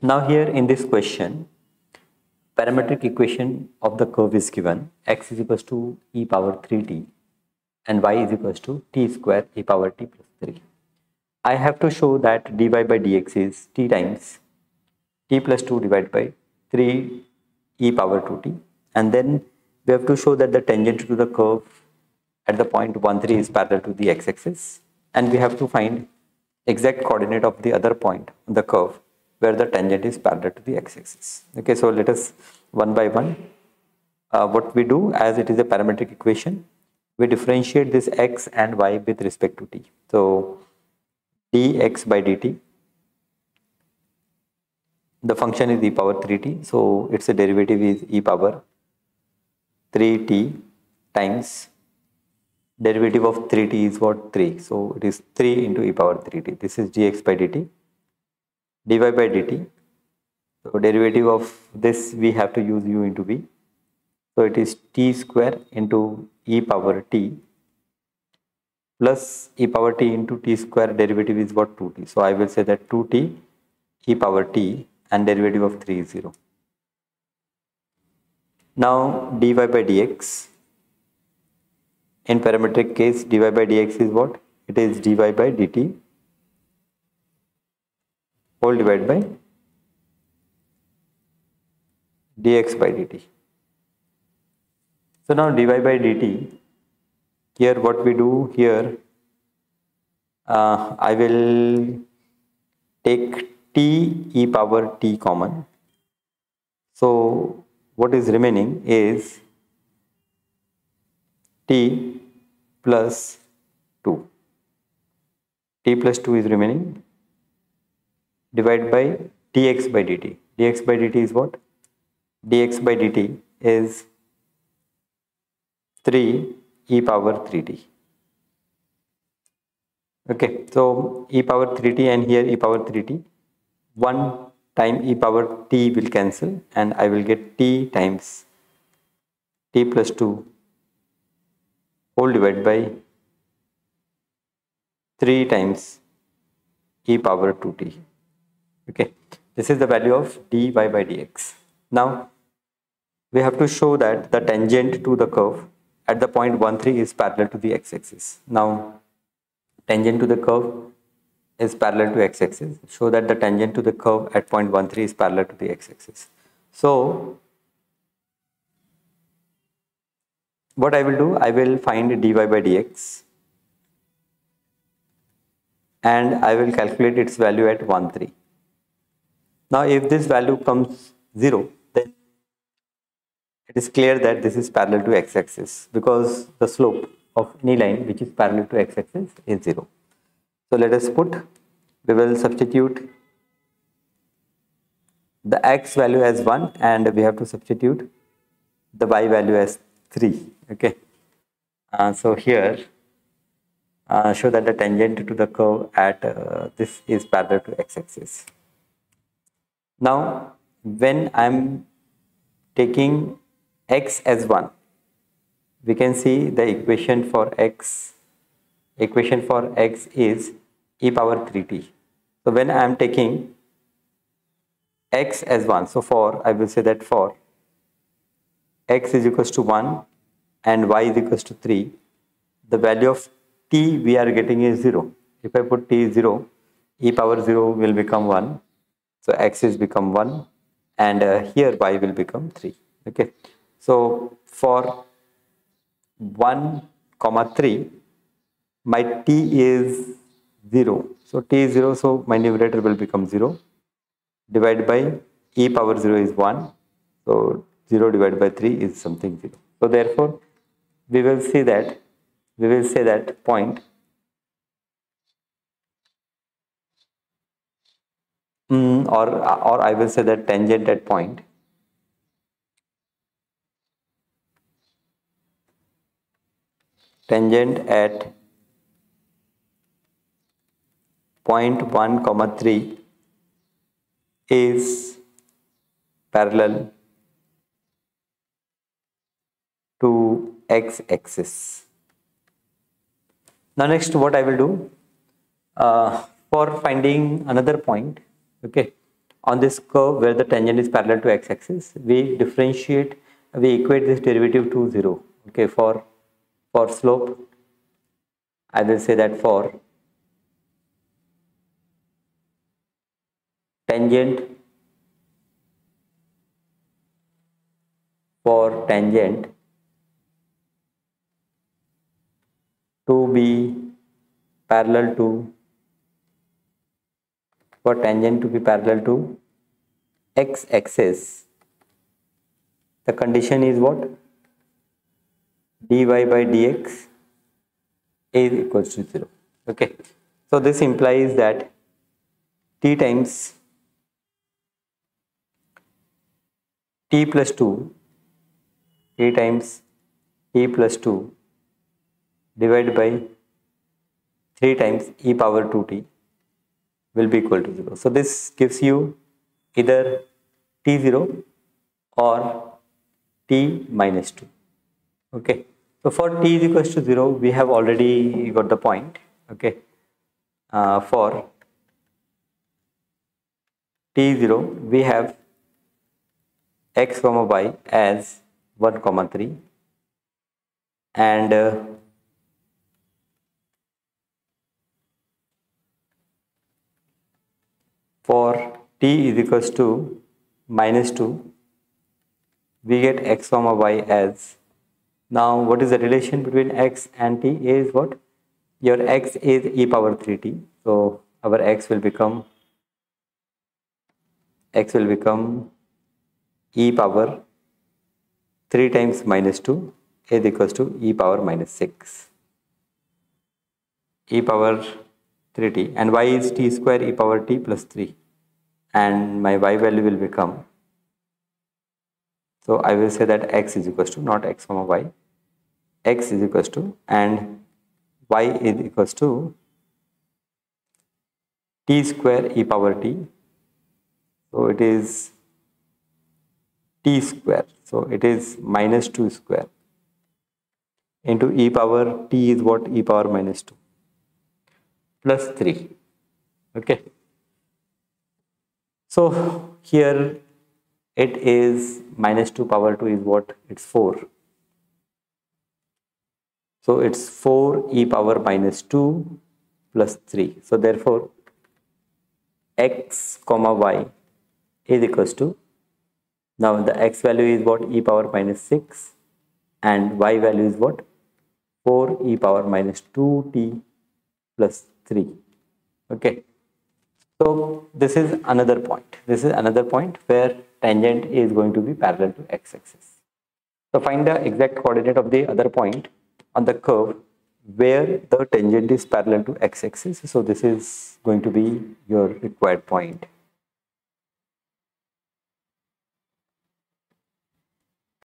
Now here in this question, parametric equation of the curve is given. X is equals to e power 3t and y is equals to t square e power t plus 3. I have to show that dy by dx is t times t plus 2 divided by 3 e power 2t and then we have to show that the tangent to the curve at the point 1 3 is parallel to the x-axis and we have to find exact coordinate of the other point on the curve where the tangent is parallel to the x-axis. Okay, so let us one by one. Uh, what we do as it is a parametric equation, we differentiate this x and y with respect to t. So dx by dt, the function is e power 3t, so its derivative is e power 3t times derivative of 3t is what 3 so it is 3 into e power 3t this is dx by dt dy by dt. So derivative of this we have to use u into v. So it is t square into e power t plus e power t into t square derivative is what 2t. So I will say that 2t e power t and derivative of 3 is 0. Now dy by dx in parametric case dy by dx is what? It is dy by dt whole divided by dx by dt. So now dy by dt, here what we do here, uh, I will take t e power t common. So what is remaining is t plus 2. t plus 2 is remaining divided by dx by dt. dx by dt is what? dx by dt is 3 e power 3t. Okay, so e power 3t and here e power 3t. 1 time e power t will cancel and I will get t times t plus 2 whole divided by 3 times e power 2t okay. This is the value of dy by dx. Now we have to show that the tangent to the curve at the point 1 3 is parallel to the x-axis now tangent to the curve is parallel to x-axis show that the tangent to the curve at point 1 3 is parallel to the x-axis so what I will do I will find dy by dx and I will calculate its value at 1 3 now if this value comes 0, then it is clear that this is parallel to x-axis because the slope of any line which is parallel to x-axis is 0. So let us put, we will substitute the x value as 1 and we have to substitute the y value as 3. Okay. Uh, so here uh, show that the tangent to the curve at uh, this is parallel to x-axis. Now, when I'm taking x as 1, we can see the equation for x, equation for x is e power 3t. So, when I am taking x as 1, so for, I will say that for x is equals to 1 and y is equals to 3, the value of t we are getting is 0. If I put t is 0, e power 0 will become 1 so x is become 1 and uh, here y will become 3. Okay. So for 1 comma 3, my t is 0. So t is 0, so my numerator will become 0 divided by e power 0 is 1. So 0 divided by 3 is something 0. So therefore, we will see that, we will say that point mm, or or I will say that tangent at point. Tangent at point 1 comma 3 is parallel to x axis. Now next what I will do? Uh, for finding another point okay. On this curve where the tangent is parallel to x-axis we differentiate we equate this derivative to 0 okay for for slope. I will say that for tangent for tangent to be parallel to for tangent to be parallel to x-axis the condition is what? dy by dx is equals to 0 okay. So this implies that t times t plus 2 t times t plus 2 divided by 3 times e power 2t will be equal to 0. So this gives you either t0 or t minus 2. Okay. So for t is equals to 0, we have already got the point. Okay. Uh, for t0, we have x comma y as 1 comma 3 and uh, for t is equals to minus 2 we get x comma y as. Now what is the relation between x and t? Is what? Your x is e power 3t so our x will become x will become e power 3 times minus 2 is equals to e power minus 6 e power 3t and y is t square e power t plus 3 and my y value will become. So I will say that x is equals to not x comma y x is equals to and y is equals to t square e power t. So it is t square. So it is minus 2 square into e power t is what? e power minus 2 plus 3 okay so here it is minus 2 power 2 is what? It's 4 so it's 4 e power minus 2 plus 3 so therefore x comma y is equals to now the x value is what? E power minus 6 and y value is what? 4 e power minus 2t plus 3 okay so this is another point. This is another point where tangent is going to be parallel to x-axis. So find the exact coordinate of the other point on the curve where the tangent is parallel to x-axis. So this is going to be your required point